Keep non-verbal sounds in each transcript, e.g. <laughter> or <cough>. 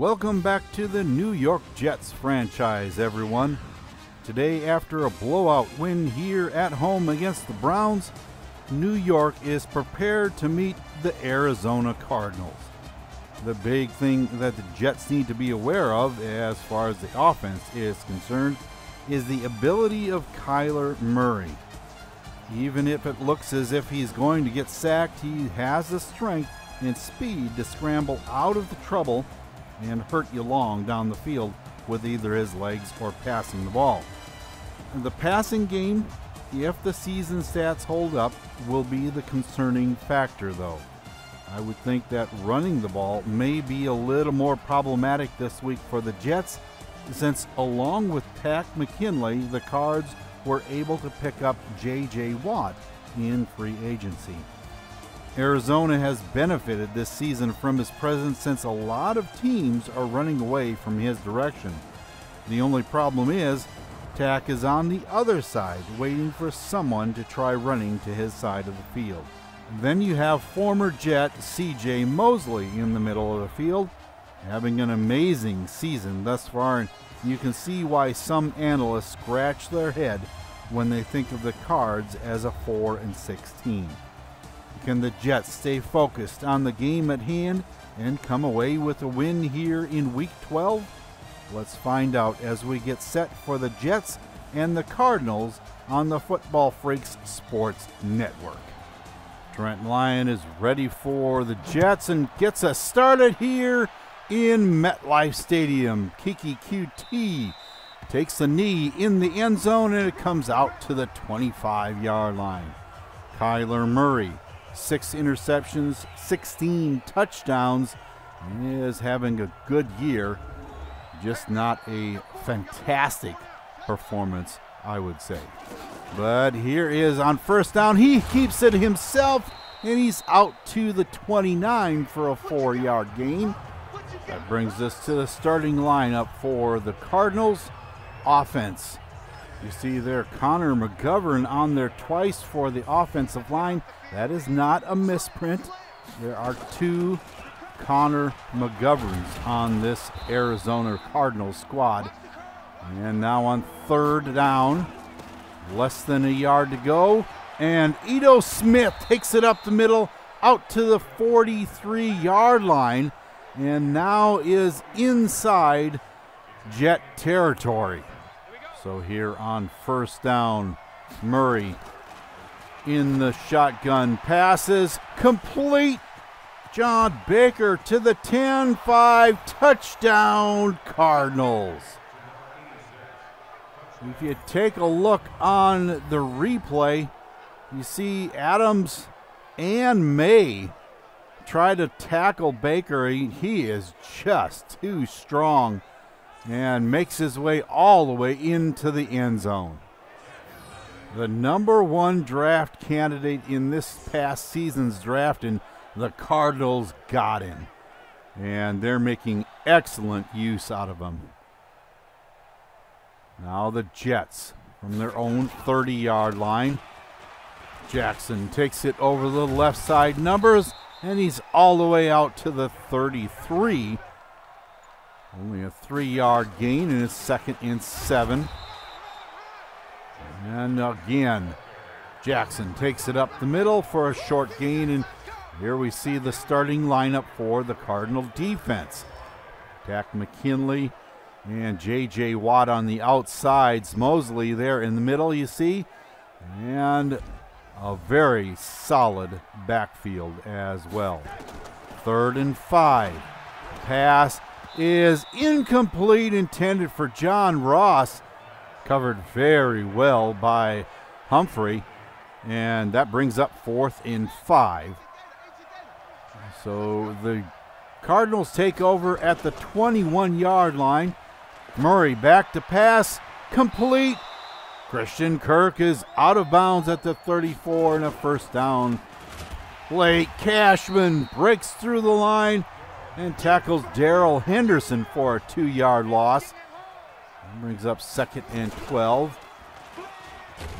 Welcome back to the New York Jets franchise, everyone. Today, after a blowout win here at home against the Browns, New York is prepared to meet the Arizona Cardinals. The big thing that the Jets need to be aware of, as far as the offense is concerned, is the ability of Kyler Murray. Even if it looks as if he's going to get sacked, he has the strength and speed to scramble out of the trouble and hurt you long down the field with either his legs or passing the ball. And The passing game, if the season stats hold up, will be the concerning factor, though. I would think that running the ball may be a little more problematic this week for the Jets, since along with Takk McKinley, the Cards were able to pick up J.J. Watt in free agency. Arizona has benefited this season from his presence since a lot of teams are running away from his direction. The only problem is, Takk is on the other side, waiting for someone to try running to his side of the field. Then you have former Jet CJ Mosley in the middle of the field, having an amazing season thus far, and you can see why some analysts scratch their head when they think of the Cards as a 4 and 16. Can the Jets stay focused on the game at hand and come away with a win here in Week 12? Let's find out as we get set for the Jets and the Cardinals on the Football Freaks Sports Network. Trent Lyon is ready for the Jets and gets us started here in MetLife Stadium. Keke Coutee takes the knee in the end zone and it comes out to the 25 yard line. Kyler Murray six interceptions, 16 touchdowns. Is having a good year, just not a fantastic performance, I would say. But here is on first down. He keeps it himself, and he's out to the 29 for a four yard gain. That brings us to the starting lineup for the Cardinals offense. You see there Connor McGovern on there twice for the offensive line. That is not a misprint. There are two Connor McGoverns on this Arizona Cardinals squad. And now on third down, less than a yard to go. And Ito Smith takes it up the middle out to the 43 yard line and now is inside Jet territory. So here on first down, Murray in the shotgun passes complete. John Baker to the 10 5 touchdown Cardinals. If you take a look on the replay, you see Adams and Maye try to tackle Baker. He, he is just too strong and makes his way all the way into the end zone. The number one draft candidate in this past season's draft, and the Cardinals got him. And they're making excellent use out of him. Now the Jets from their own 30 yard line. Jackson takes it over the left side numbers, and he's all the way out to the 33 only a three yard gain in his second and seven. And again, Jackson takes it up the middle for a short gain. And here we see the starting lineup for the Cardinal defense. Takk McKinley and J.J. Watt on the outsides. Mosley there in the middle, you see. And a very solid backfield as well. Third and five. Pass is incomplete, intended for John Ross. Covered very well by Humphrey. And that brings up fourth and five. So the Cardinals take over at the 21 yard line. Murray back to pass, complete. Christian Kirk is out of bounds at the 34 and a first down. Blake Cashman breaks through the line and tackles Darrell Henderson for a two yard loss. brings up second and 12.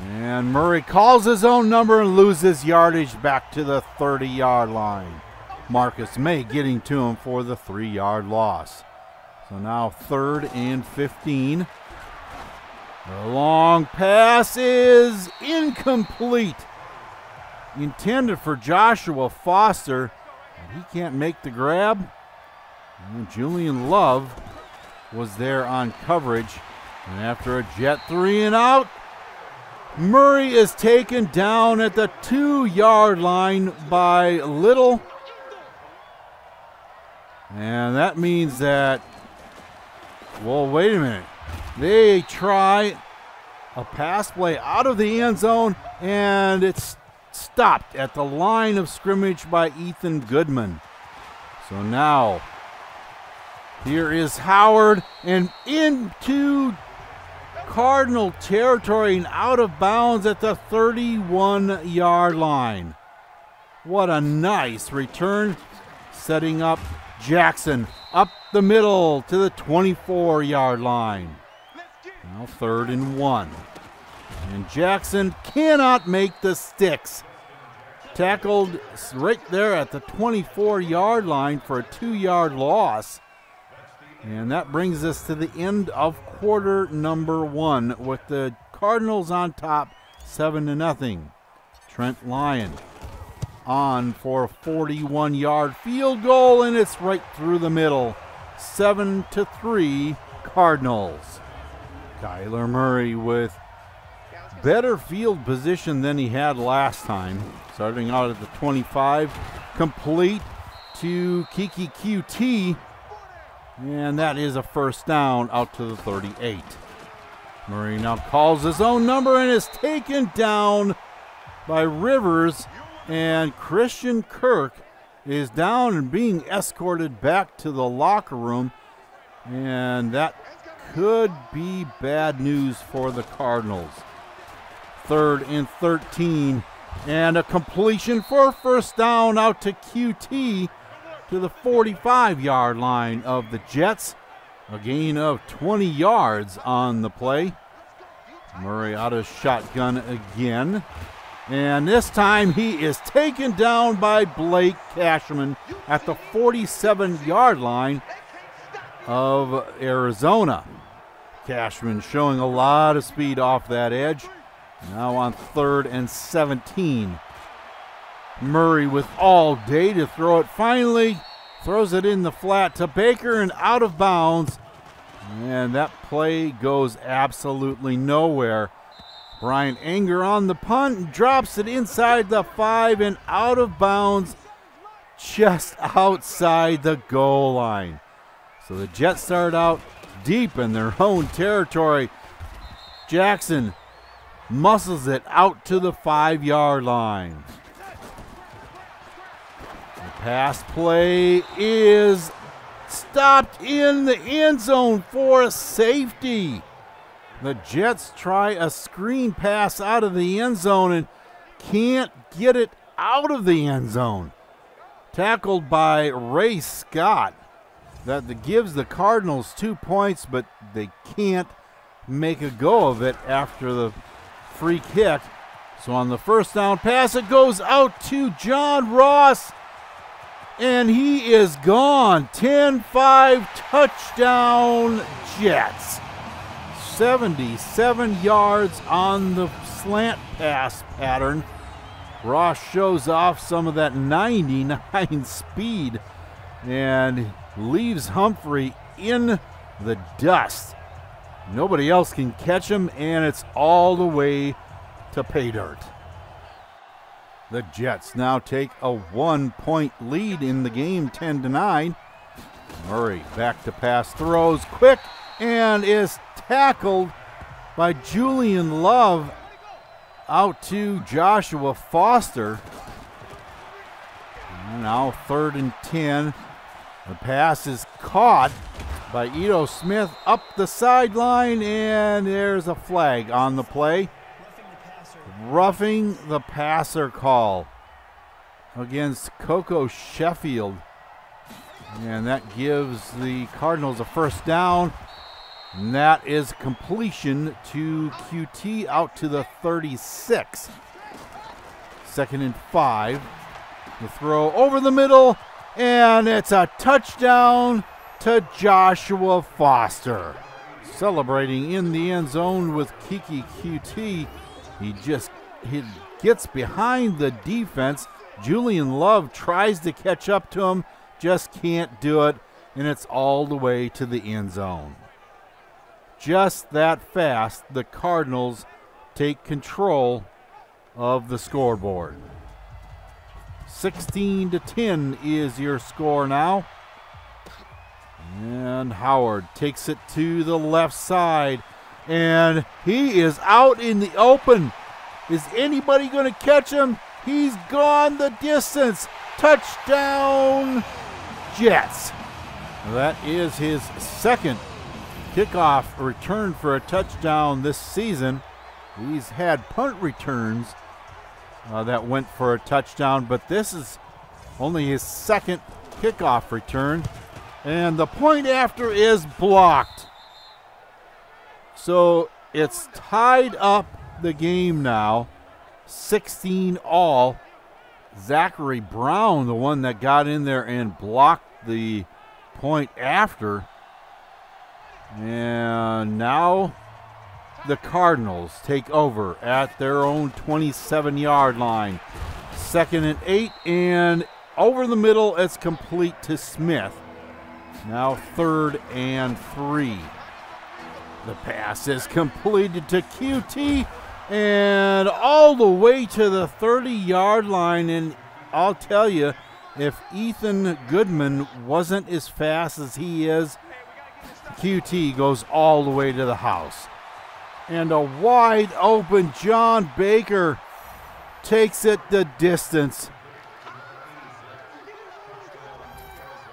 And Murray calls his own number and loses yardage back to the 30 yard line. Marcus Maye getting to him for the three yard loss. So now third and 15. The long pass is incomplete. Intended for Joshua Foster. He can't make the grab. And Julian Love was there on coverage. And after a jet three and out, Murray is taken down at the two yard line by Little. And that means that, well, wait a minute. They try a pass play out of the end zone, and it's stopped at the line of scrimmage by Ethan Goodman. So now, here is Howard, and into Cardinal territory and out of bounds at the 31 yard line. What a nice return, setting up Jackson up the middle to the 24 yard line. Now third and one. And Jackson cannot make the sticks. Tackled right there at the 24 yard line for a two yard loss. And that brings us to the end of quarter number one with the Cardinals on top, seven to nothing. Trent Lyon on for a 41 yard field goal, and it's right through the middle. Seven to three, Cardinals. Kyler Murray with better field position than he had last time. Starting out at the 25, complete to Keke Coutee and that is a first down out to the 38. Murray now calls his own number and is taken down by Rivers. And Christian Kirk is down and being escorted back to the locker room. And that could be bad news for the Cardinals. Third and 13. And a completion for first down out to Coutee to the 45 yard line of the Jets. A gain of 20 yards on the play. Murray out of shotgun again. And this time he is taken down by Blake Cashman at the 47 yard line of Arizona. Cashman showing a lot of speed off that edge. Now on third and 17. Murray with all day to throw it. Finally, throws it in the flat to Baker and out of bounds. And that play goes absolutely nowhere. Bryan Anger on the punt drops it inside the five and out of bounds just outside the goal line. So the Jets start out deep in their own territory. Jackson muscles it out to the five yard line. Pass play is stopped in the end zone for a safety. The Jets try a screen pass out of the end zone and can't get it out of the end zone. Tackled by Ray Scott. That gives the Cardinals two points, but they can't make a go of it after the free kick. So on the first down pass, it goes out to John Ross and he is gone. 10 5 touchdown Jets. 77 yards on the slant pass pattern. Ross shows off some of that 99 <laughs> speed and leaves Humphrey in the dust. Nobody else can catch him, and it's all the way to pay dirt. The Jets now take a one point lead in the game, 10 to 9. Murray back to pass, throws quick, and is tackled by Julian Love out to Joshua Foster. Now third and 10. The pass is caught by Ito Smith up the sideline, and there's a flag on the play roughing the passer call against Coco Sheffield. And that gives the Cardinals a first down. And that is completion to Coutee out to the 36. Second and five. The throw over the middle, and it's a touchdown to Joshua Foster. Celebrating in the end zone with Keke Coutee. He just he gets behind the defense. Julian Love tries to catch up to him, just can't do it, and it's all the way to the end zone. Just that fast, the Cardinals take control of the scoreboard. 16 to 10 is your score now. And Howard takes it to the left side. And he is out in the open. Is anybody going to catch him? He's gone the distance. Touchdown, Jets. That is his second kickoff return for a touchdown this season. He's had punt returns uh, that went for a touchdown, but this is only his second kickoff return. And the point after is blocked. So it's tied up the game now, 16 all. Zachary Brown, the one that got in there and blocked the point after. And now the Cardinals take over at their own 27 yard line. Second and eight, and over the middle, it's complete to Smith. Now third and three. The pass is completed to Coutee and all the way to the 30 yard line. And I'll tell you, if Ethan Goodman wasn't as fast as he is, Coutee goes all the way to the house. And a wide open John Baker takes it the distance.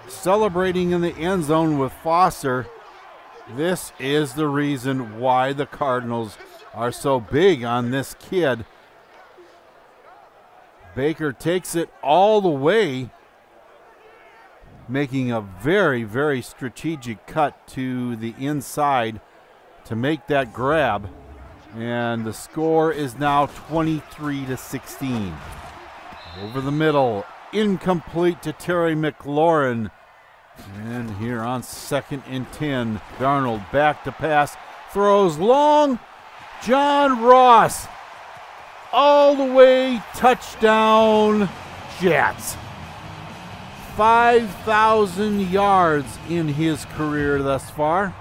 Celebrating in the end zone with Foster. This is the reason why the Cardinals are so big on this kid. Baker takes it all the way, making a very, very strategic cut to the inside to make that grab. And the score is now 23 to 16. Over the middle, incomplete to Terry McLaurin. And here on second and 10, Darnold back to pass, throws long. John Ross, all the way touchdown, Jets. 5,000 yards in his career thus far.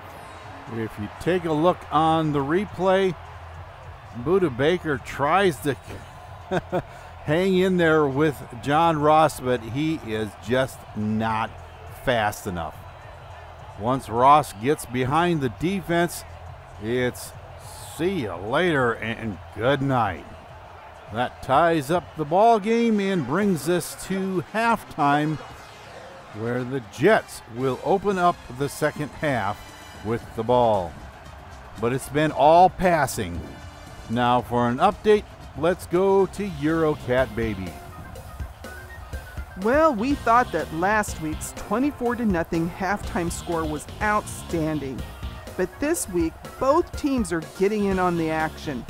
If you take a look on the replay, Budda Baker tries to <laughs> hang in there with John Ross, but he is just not fast enough. Once Ross gets behind the defense, it's see you later and good night. That ties up the ball game and brings us to halftime where the Jets will open up the second half with the ball. But it's been all passing. Now, for an update, let's go to Eurocat Baby. Well, we thought that last week's 24 0 halftime score was outstanding. But this week, both teams are getting in on the action.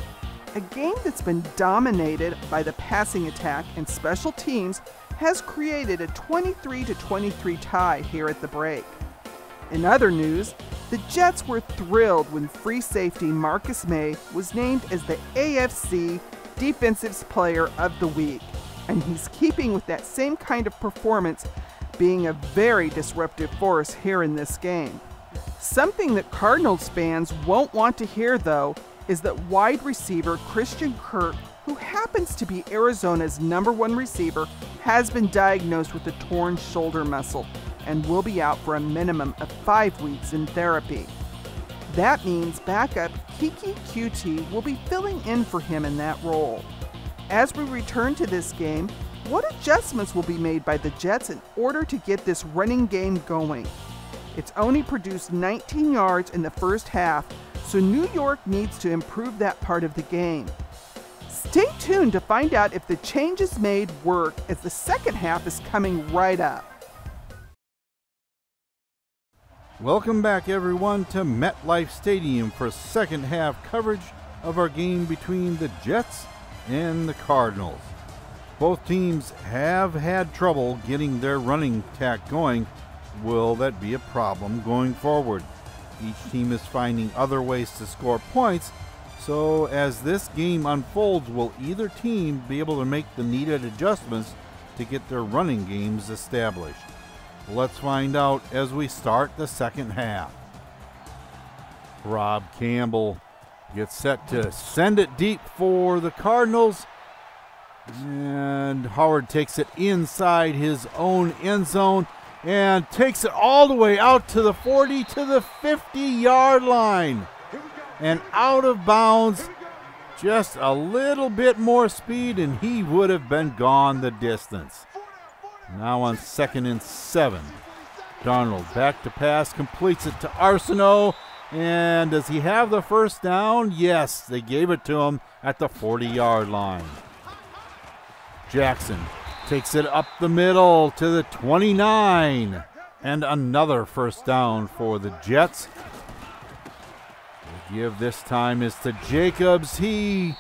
A game that's been dominated by the passing attack and special teams has created a 23 23 tie here at the break. In other news, the Jets were thrilled when free safety Marcus Maye was named as the AFC Defensive Player of the Week, and he's keeping with that same kind of performance, being a very disruptive force here in this game. Something that Cardinals fans won't want to hear, though, is that wide receiver Christian Kirk, who happens to be Arizona's number one receiver, has been diagnosed with a torn shoulder muscle and will be out for a minimum of five weeks in therapy. That means backup Keke Coutee will be filling in for him in that role. As we return to this game, what adjustments will be made by the Jets in order to get this running game going? It's only produced 19 yards in the first half, so New York needs to improve that part of the game. Stay tuned to find out if the changes made work as the second half is coming right up. Welcome back, everyone, to MetLife Stadium for second half coverage of our game between the Jets and the Cardinals. Both teams have had trouble getting their running attack going, will that be a problem going forward. Each team is finding other ways to score points, so as this game unfolds, will either team be able to make the needed adjustments to get their running games established? Let's find out as we start the second half. Rob Campbell gets set to send it deep for the Cardinals. And Howard takes it inside his own end zone and takes it all the way out to the 40 to the 50 yard line. And out of bounds, just a little bit more speed, and he would have been gone the distance. Now on second and seven. Darnold back to pass, completes it to Arsenault. And does he have the first down? Yes, they gave it to him at the 40 yard line. Jackson takes it up the middle to the 29. And another first down for the Jets. The give this time is to Jacobs. He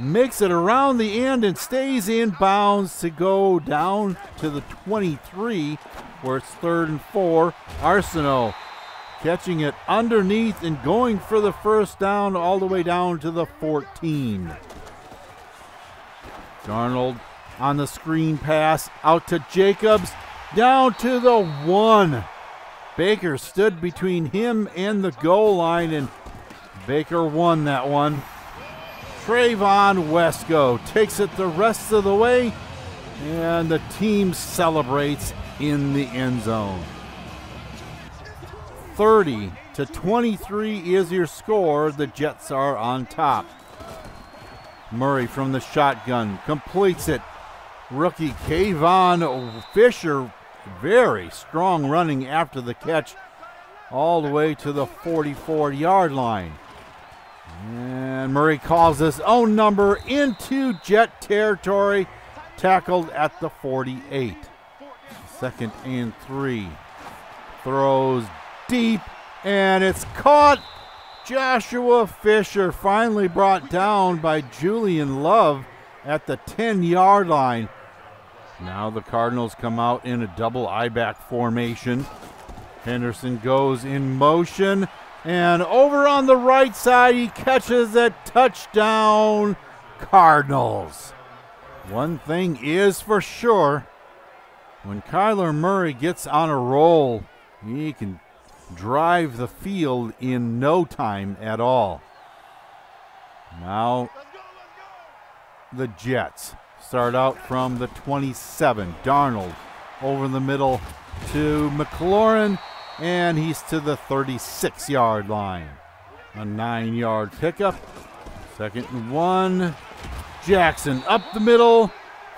makes it around the end and stays in bounds to go down to the 23 where it's third and four. Arsenault catching it underneath and going for the first down all the way down to the 14. Darnold on the screen pass out to Jacobs down to the one. Baker stood between him and the goal line and Baker won that one. Trevon Wesco takes it the rest of the way, and the team celebrates in the end zone. 30 to 23 is your score. The Jets are on top. Murray from the shotgun completes it. Rookie Kayvon Fisher, very strong running after the catch, all the way to the 44 yard line. And Murray calls his own number into Jet territory, tackled at the 48. Second and three. Throws deep, and it's caught. Joshua Fisher finally brought down by Julian Love at the 10 yard line. Now the Cardinals come out in a double I back formation. Henderson goes in motion and over on the right side, he catches a touchdown, Cardinals. One thing is for sure when Kyler Murray gets on a roll, he can drive the field in no time at all. Now, the Jets start out from the 27. Darnold over in the middle to McLaurin and he's to the 36 yard line. A nine yard pickup. Second and one. Jackson up the middle.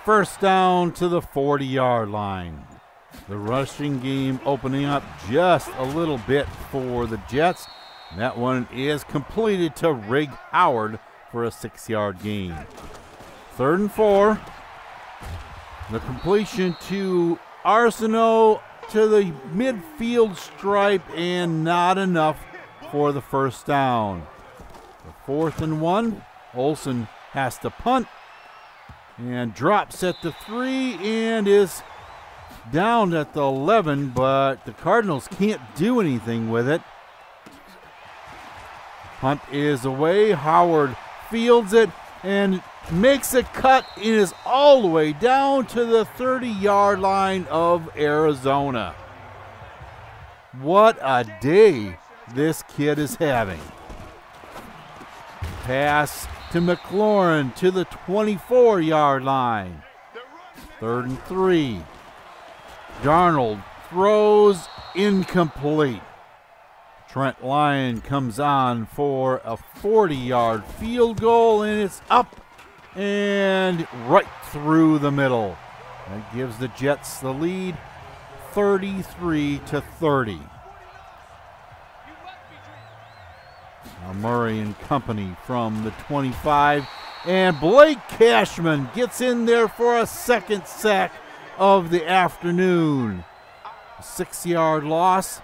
First down to the 40 yard line. The rushing game opening up just a little bit for the Jets. That one is completed to Rig Howard for a six yard gain. Third and four. The completion to Arsenault to the midfield stripe and not enough for the first down. The fourth and one. Olson has to punt and drops at the three and is down at the 11, but the Cardinals can't do anything with it. Punt is away. Howard fields it and makes a cut and is all the way down to the 30 yard line of Arizona. What a day this kid is having. Pass to McLaurin to the 24 yard line. Third and three. Darnold throws incomplete. Trent Lyon comes on for a 40 yard field goal, and it's up and right through the middle. That gives the Jets the lead 33 to 30. Now Murray and company from the 25. And Blake Cashman gets in there for a second sack of the afternoon. A six yard loss.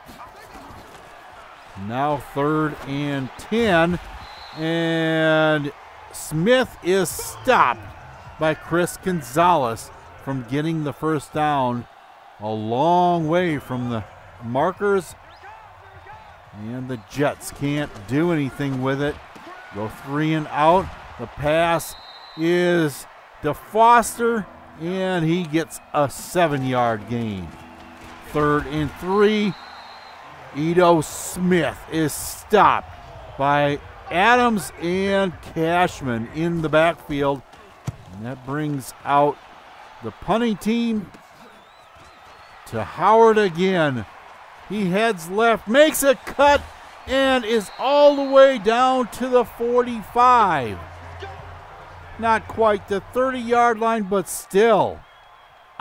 Now third and 10. And Smith is stopped by Chris Gonzalez from getting the first down a long way from the markers. And the Jets can't do anything with it. Go three and out. The pass is to Foster, and he gets a seven yard gain. Third and three. Ito Smith is stopped by Adams and Cashman in the backfield. And that brings out the punting team to Howard again. He heads left, makes a cut, and is all the way down to the 45. Not quite the 30 yard line, but still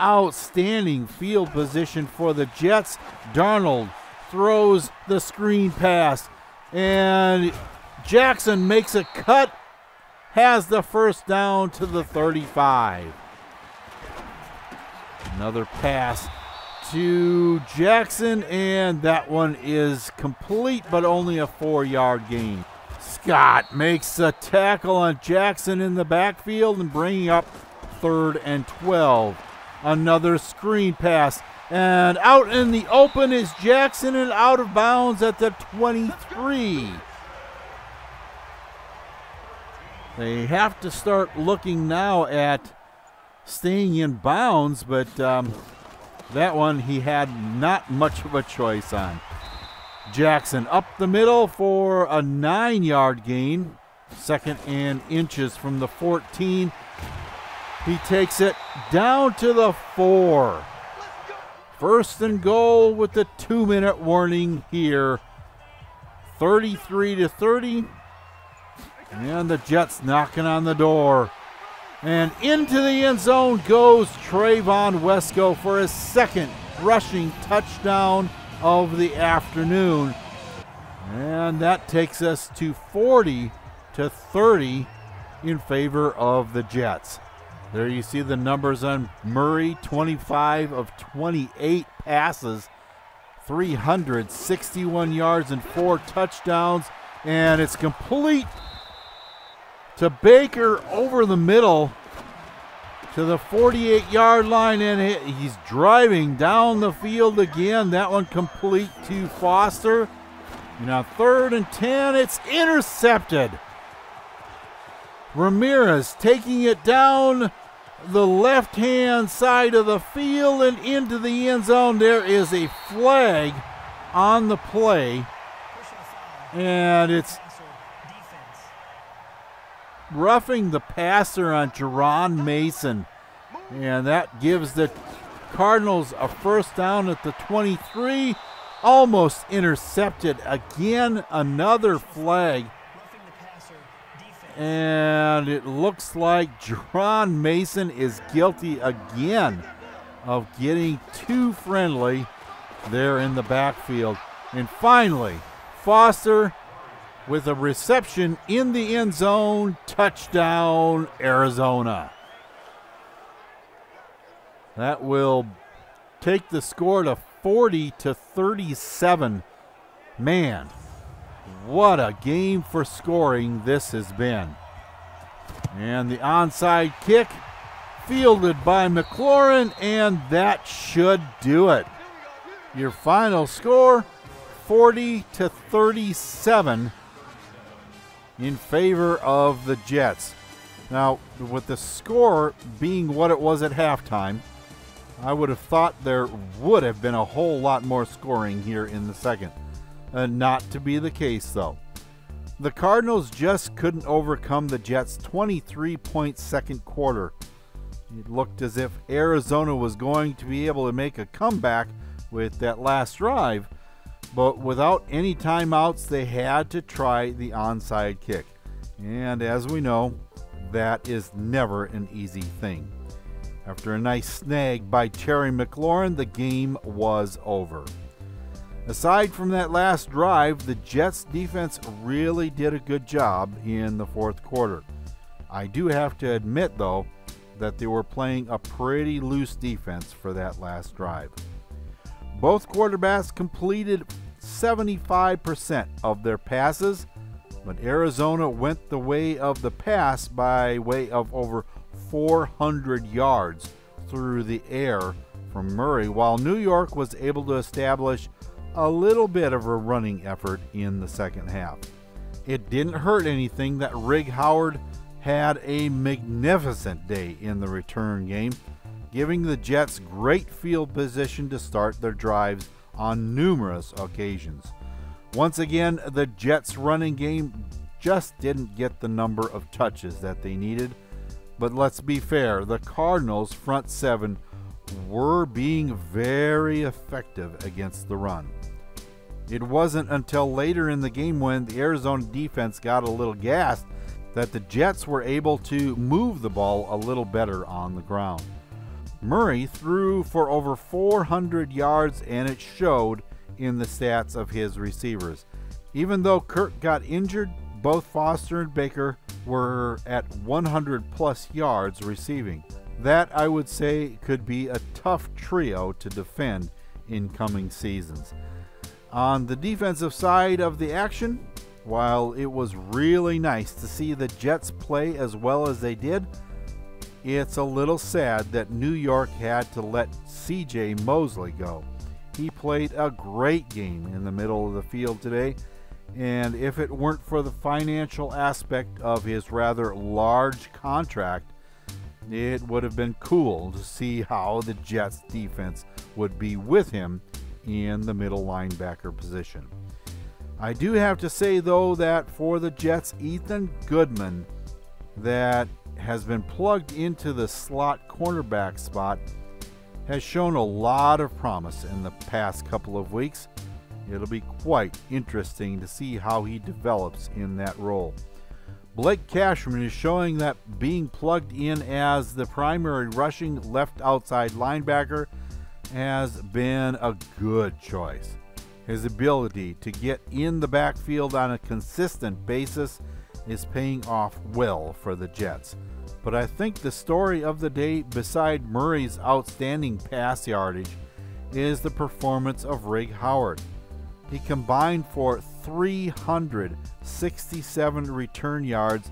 outstanding field position for the Jets. Darnold throws the screen pass, and Jackson makes a cut, has the first down to the 35. Another pass to Jackson, and that one is complete, but only a four yard gain. Scott makes a tackle on Jackson in the backfield and bringing up third and 12. Another screen pass, and out in the open is Jackson and out of bounds at the 23. They have to start looking now at staying in bounds, but um, that one he had not much of a choice on. Jackson up the middle for a nine yard gain. Second and inches from the 14. He takes it down to the four. First and goal with the two minute warning here. 33 to 30. And the Jets knocking on the door. And into the end zone goes Trevon Wesco for his second rushing touchdown of the afternoon. And that takes us to 40 to 30 in favor of the Jets. There you see the numbers on Murray 25 of 28 passes, 361 yards, and four touchdowns. And it's complete to Baker over the middle to the 48 yard line, and he's driving down the field again. That one complete to Foster. Now, third and 10, it's intercepted. Ramirez taking it down the left hand side of the field and into the end zone. There is a flag on the play, and it's roughing the passer on Jerron Mason. And that gives the Cardinals a first down at the 23. Almost intercepted again. Another flag. And it looks like Jerron Mason is guilty again of getting too friendly there in the backfield. And finally, Foster with a reception in the end zone. Touchdown, Arizona. That will take the score to 40 to 37. Man, what a game for scoring this has been. And the onside kick fielded by McLaurin, and that should do it. Your final score 40 to 37 in favor of the Jets. Now, with the score being what it was at halftime, I would have thought there would have been a whole lot more scoring here in the second. Uh, not to be the case, though. The Cardinals just couldn't overcome the Jets' 23 point second quarter. It looked as if Arizona was going to be able to make a comeback with that last drive, but without any timeouts, they had to try the onside kick. And as we know, that is never an easy thing. After a nice snag by Terry McLaurin, the game was over. Aside from that last drive, the Jets defense really did a good job in the fourth quarter. I do have to admit, though, that they were playing a pretty loose defense for that last drive. Both quarterbacks completed 75% of their passes, but Arizona went the way of the pass by way of over 400 yards through the air from Murray, while New York was able to establish a little bit of a running effort in the second half. It didn't hurt anything that Rig Howard had a magnificent day in the return game, giving the Jets great field position to start their drives on numerous occasions. Once again, the Jets' running game just didn't get the number of touches that they needed. But let's be fair, the Cardinals' front seven were being very effective against the run. It wasn't until later in the game when the Arizona defense got a little gassed that the Jets were able to move the ball a little better on the ground. Murray threw for over 400 yards and it showed in the stats of his receivers. Even though Kirk got injured, both Foster and Baker were at 100 plus yards receiving. That, I would say, could be a tough trio to defend in coming seasons. On the defensive side of the action, while it was really nice to see the Jets play as well as they did, it's a little sad that New York had to let CJ Mosley go. He played a great game in the middle of the field today and if it weren't for the financial aspect of his rather large contract, it would have been cool to see how the Jets defense would be with him in the middle linebacker position. I do have to say, though, that for the Jets, Ethan Goodman, that has been plugged into the slot cornerback spot, has shown a lot of promise in the past couple of weeks It'll be quite interesting to see how he develops in that role. Blake Cashman is showing that being plugged in as the primary rushing left outside linebacker has been a good choice. His ability to get in the backfield on a consistent basis is paying off well for the Jets. But I think the story of the day, beside Murray's outstanding pass yardage, is the performance of Rig Howard. He combined for 367 return yards,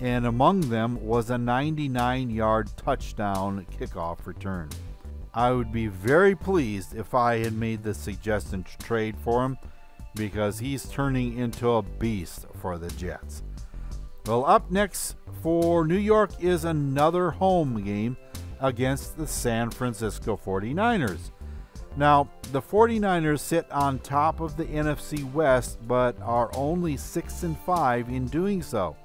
and among them was a 99 yard touchdown kickoff return. I would be very pleased if I had made the suggestion to trade for him because he's turning into a beast for the Jets. Well, up next for New York is another home game against the San Francisco 49ers. Now, the 49ers sit on top of the NFC West but are only 6 and 5 in doing so.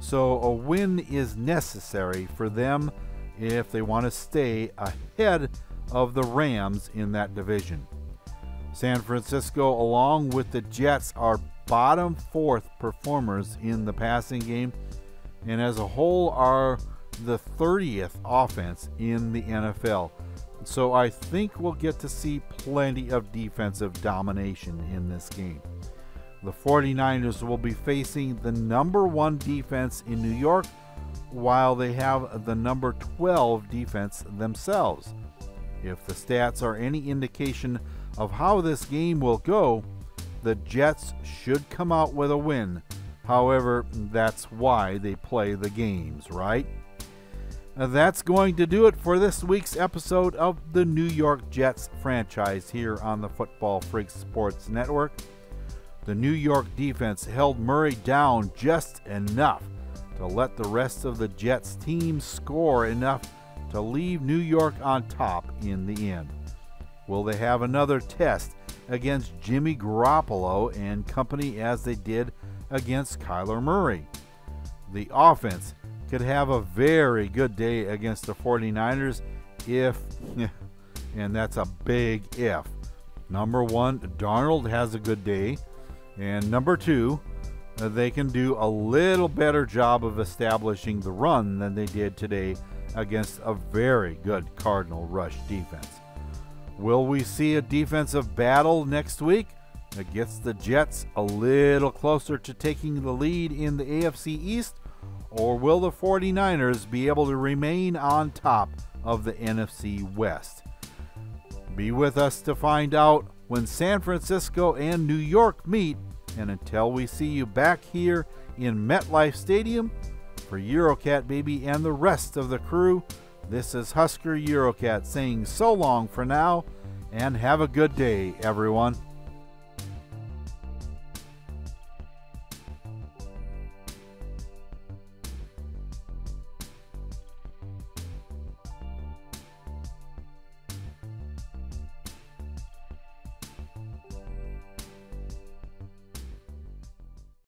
So a win is necessary for them if they want to stay ahead of the Rams in that division. San Francisco along with the Jets are bottom 4th performers in the passing game and as a whole are the 30th offense in the NFL. So I think we'll get to see plenty of defensive domination in this game. The 49ers will be facing the number one defense in New York while they have the number 12 defense themselves. If the stats are any indication of how this game will go, the Jets should come out with a win. However, that's why they play the games, right? That's going to do it for this week's episode of the New York Jets franchise here on the Football Freaks Sports Network. The New York defense held Murray down just enough to let the rest of the Jets team score enough to leave New York on top in the end. Will they have another test against Jimmy Garoppolo and company as they did against Kyler Murray? The offense could have a very good day against the 49ers if, <laughs> and that's a big if. Number one, Darnold has a good day. And number two, uh, they can do a little better job of establishing the run than they did today against a very good Cardinal rush defense. Will we see a defensive battle next week that gets the Jets a little closer to taking the lead in the AFC East? Or will the 49ers be able to remain on top of the NFC West? Be with us to find out when San Francisco and New York meet. And until we see you back here in MetLife Stadium, for Eurocat Baby and the rest of the crew, This is Husker Eurocat saying so long for now and have a good day, everyone.